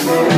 Thank